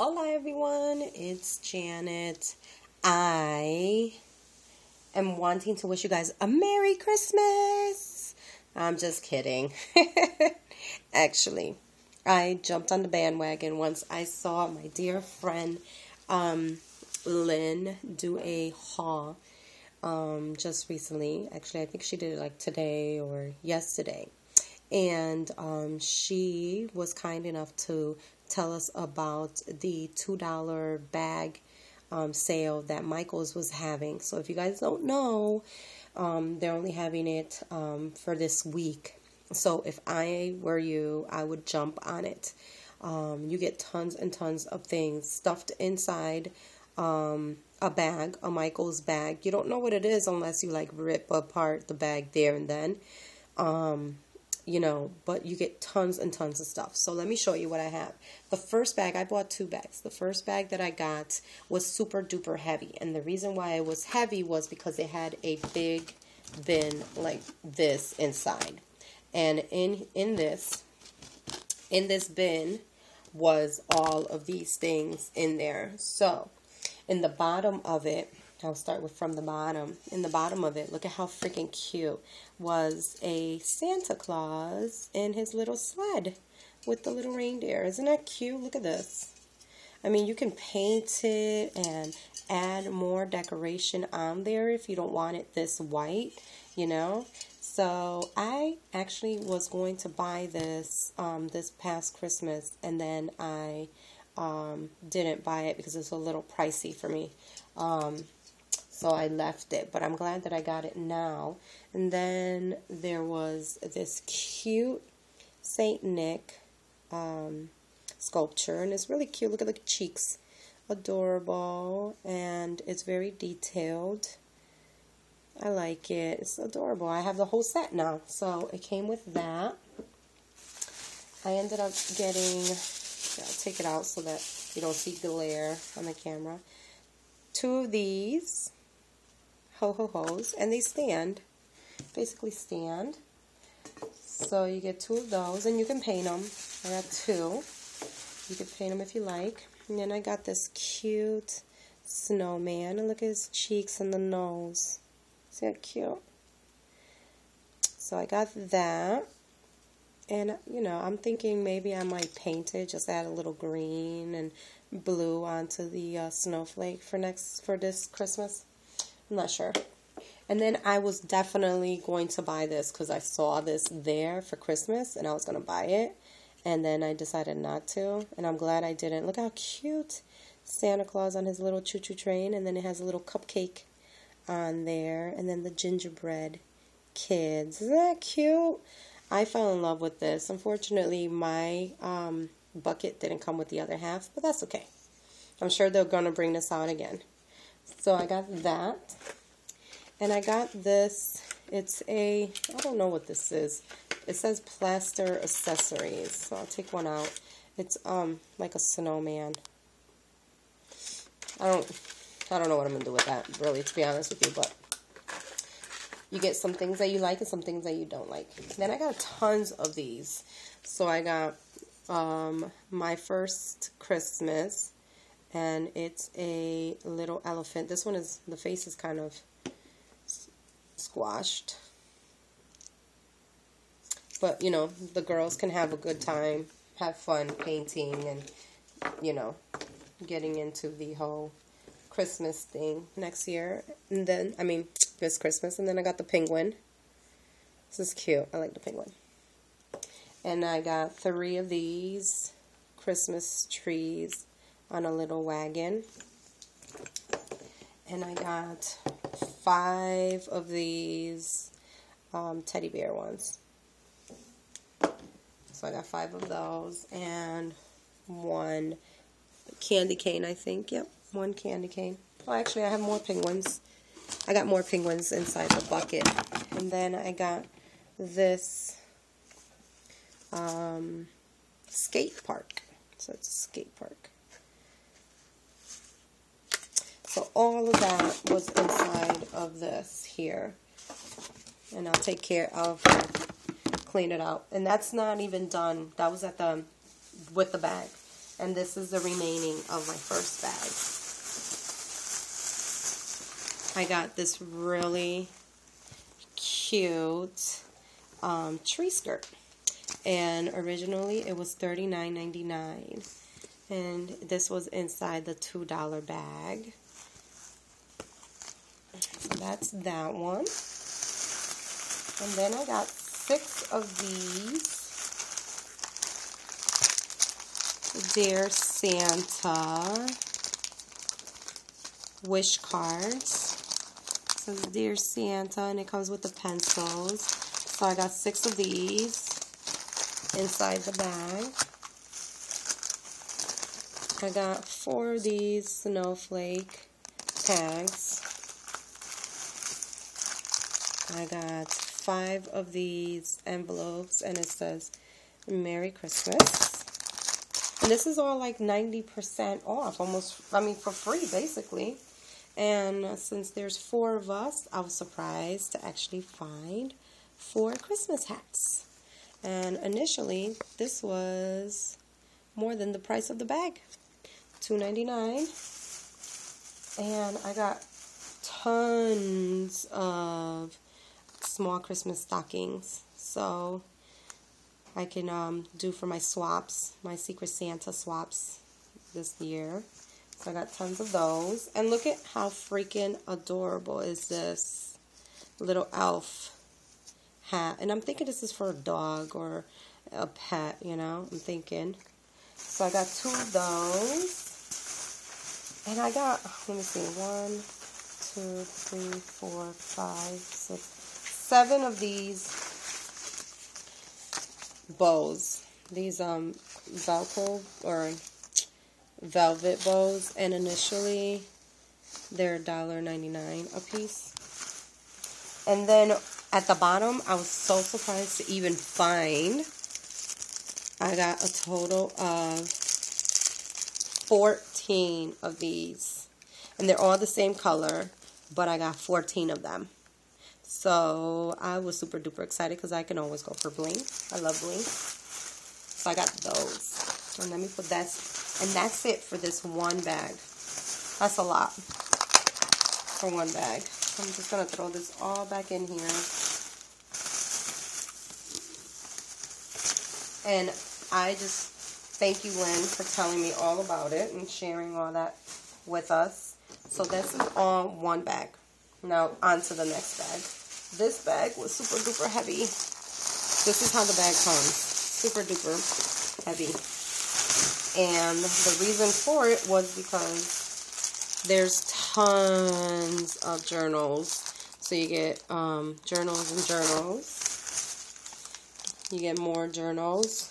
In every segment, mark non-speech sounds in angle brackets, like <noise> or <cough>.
Hola everyone, it's Janet. I am wanting to wish you guys a Merry Christmas. I'm just kidding. <laughs> Actually, I jumped on the bandwagon once I saw my dear friend um, Lynn do a haul um, just recently. Actually, I think she did it like today or yesterday. And um, she was kind enough to tell us about the $2 bag um, sale that Michael's was having. So if you guys don't know, um, they're only having it um, for this week. So if I were you, I would jump on it. Um, you get tons and tons of things stuffed inside um, a bag, a Michael's bag. You don't know what it is unless you like rip apart the bag there and then. Um, you know, but you get tons and tons of stuff. So let me show you what I have. The first bag, I bought two bags. The first bag that I got was super duper heavy. And the reason why it was heavy was because it had a big bin like this inside. And in, in this, in this bin was all of these things in there. So in the bottom of it, I'll start with from the bottom. In the bottom of it, look at how freaking cute was a Santa Claus in his little sled with the little reindeer. Isn't that cute? Look at this. I mean, you can paint it and add more decoration on there if you don't want it this white, you know. So I actually was going to buy this um, this past Christmas, and then I um, didn't buy it because it's a little pricey for me. Um, so I left it, but I'm glad that I got it now. And then there was this cute Saint Nick um, sculpture, and it's really cute. Look at the cheeks, adorable, and it's very detailed. I like it. It's adorable. I have the whole set now, so it came with that. I ended up getting. I'll take it out so that you don't see glare on the camera. Two of these ho ho hos, and they stand, basically stand. So you get two of those, and you can paint them. I got two. You can paint them if you like. And then I got this cute snowman, and look at his cheeks and the nose. See how cute? So I got that. And, you know, I'm thinking maybe I might paint it, just add a little green and blue onto the uh, snowflake for next for this Christmas. I'm not sure. And then I was definitely going to buy this because I saw this there for Christmas and I was going to buy it. And then I decided not to. And I'm glad I didn't. Look how cute Santa Claus on his little choo choo train. And then it has a little cupcake on there. And then the gingerbread kids. Isn't that cute? I fell in love with this. Unfortunately, my um, bucket didn't come with the other half, but that's okay. I'm sure they're going to bring this out again. So I got that. And I got this. It's a, I don't know what this is. It says plaster accessories. So I'll take one out. It's um like a snowman. I don't I don't know what I'm gonna do with that, really, to be honest with you, but you get some things that you like and some things that you don't like. Then I got tons of these. So I got um, my first Christmas and it's a little elephant. This one is, the face is kind of squashed. But, you know, the girls can have a good time, have fun painting and, you know, getting into the whole Christmas thing next year. And then, I mean, this Christmas. And then I got the penguin. This is cute. I like the penguin. And I got three of these Christmas trees on a little wagon. And I got five of these um, teddy bear ones. So I got five of those and one candy cane, I think. Yep, one candy cane. Oh, actually, I have more penguins. I got more penguins inside the bucket. And then I got this um, skate park. So it's a skate park. So all of that was inside of this here. And I'll take care of clean it out. And that's not even done. That was at the with the bag. And this is the remaining of my first bag. I got this really cute um, tree skirt. And originally it was $39.99. And this was inside the $2 bag. That's that one. And then I got six of these Dear Santa wish cards. It says Dear Santa and it comes with the pencils. So I got six of these inside the bag. I got four of these snowflake tags. I got five of these envelopes and it says Merry Christmas. And this is all like 90% off, almost, I mean, for free, basically. And since there's four of us, I was surprised to actually find four Christmas hats. And initially, this was more than the price of the bag. $2.99. And I got tons of small Christmas stockings. So I can um, do for my swaps, my Secret Santa swaps this year. So I got tons of those. And look at how freaking adorable is this little elf hat. And I'm thinking this is for a dog or a pet, you know, I'm thinking. So I got two of those. And I got, let me see, one, two, three, four, five, six, seven of these bows. These um Velcro or velvet bows, and initially they're $1.99 a piece. And then at the bottom, I was so surprised to even find I got a total of 14 of these. And they're all the same color, but I got 14 of them. So I was super duper excited because I can always go for bling. I love bling. So I got those. And let me put that. And that's it for this one bag. That's a lot for one bag. I'm just going to throw this all back in here. And I just thank you, Lynn, for telling me all about it and sharing all that with us. So this is all one bag. Now on to the next bag. This bag was super duper heavy. This is how the bag comes. Super duper heavy. And the reason for it was because there's tons of journals. So you get um, journals and journals. You get more journals.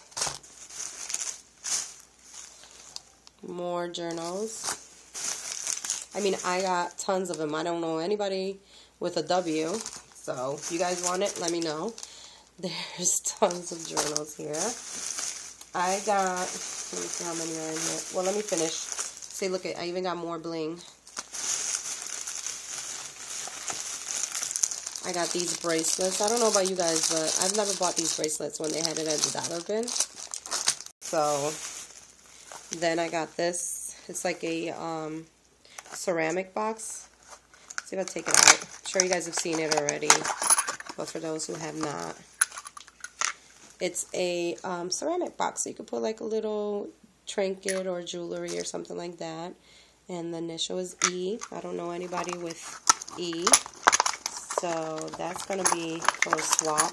More journals. I mean, I got tons of them. I don't know anybody with a W. So, you guys want it? Let me know. There's <laughs> tons of journals here. I got, let me see how many are in here. Well, let me finish. See, look, at I even got more bling. I got these bracelets. I don't know about you guys, but I've never bought these bracelets when they had it at the dollar bin. So, then I got this. It's like a um, ceramic box. See if I take it out. I'm sure you guys have seen it already, but for those who have not. It's a um, ceramic box, so you could put like a little trinket or jewelry or something like that. And the initial is E. I don't know anybody with E. So that's going to be a swap.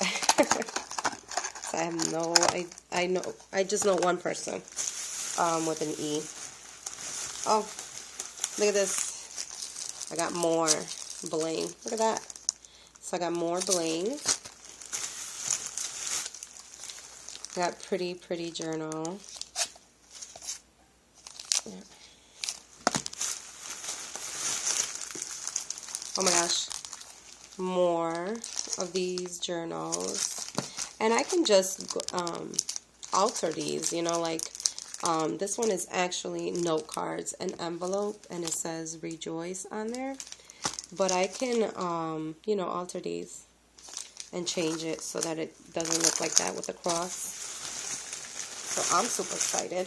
<laughs> so I have no, I, I know, I just know one person um, with an E. Oh, look at this. I got more bling. Look at that. So I got more bling. I got pretty, pretty journal. Yeah. oh my gosh, more of these journals. And I can just um, alter these, you know, like um, this one is actually note cards and envelope, and it says rejoice on there. But I can, um, you know, alter these and change it so that it doesn't look like that with a cross. So I'm super excited.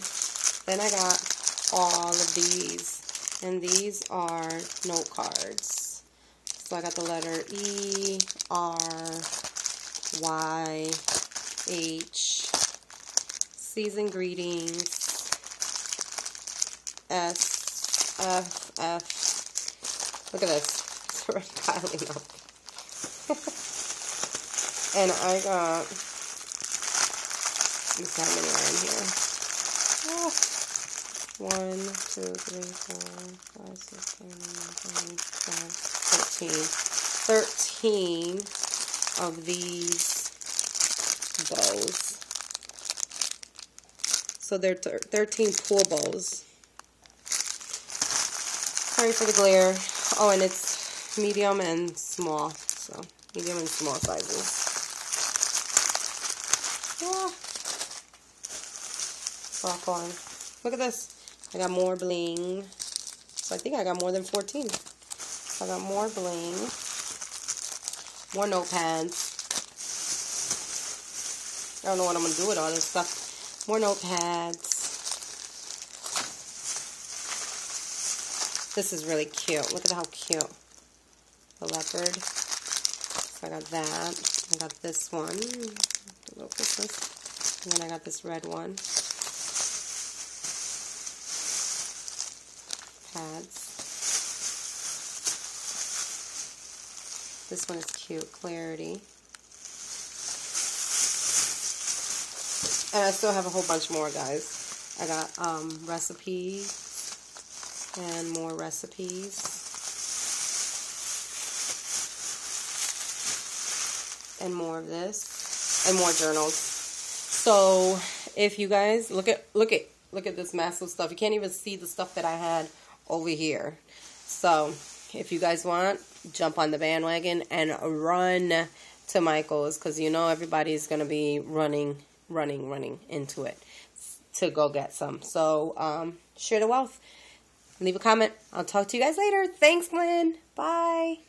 Then I got all of these. And these are note cards. So I got the letter E, R, Y, H, season greetings, S, F, F. Look at this. <laughs> It's piling up. <laughs> and I got, see how many are in here. Oh. One, two, three, four, five, six, seven, eight, nine, twelve, thirteen. Thirteen of these bows. So they're 13 pool bows. Sorry for the glare. Oh, and it's medium and small. So, medium and small sizes. Yeah. Rock on. Look at this. I got more bling. So I think I got more than 14. So I got more bling. More notepads. I don't know what I'm going to do with all this stuff. More notepads. This is really cute. Look at how cute. The leopard. So I got that. I got this one. A little Christmas. And then I got this red one. Pads. This one is cute. Clarity. And I still have a whole bunch more, guys. I got um, recipes and more recipes. And more of this. And more journals. So if you guys look at look at look at this massive stuff. You can't even see the stuff that I had over here. So if you guys want, jump on the bandwagon and run to Michael's because you know everybody's gonna be running, running, running into it to go get some. So um, share the wealth leave a comment. I'll talk to you guys later. Thanks, Lynn. Bye.